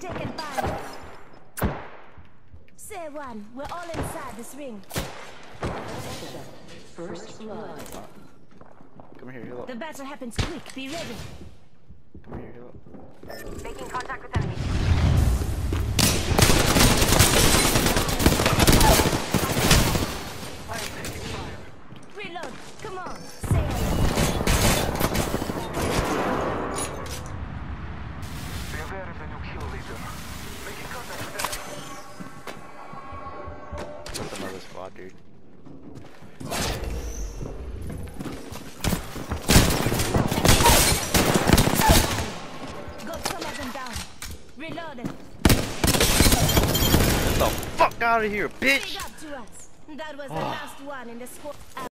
Take advantage. Say one, we're all inside this ring. First blood. Come here, heal up. The battle happens quick, be ready. Come here, heal up. Making contact with enemy. Reload, come on. Say it. Beware new kill leader. Making contact with enemy. That's another squad, dude. Got some of them down. Reloaded. Get the fuck out of here, bitch! Big up to us. That was the ah. last one in the squad.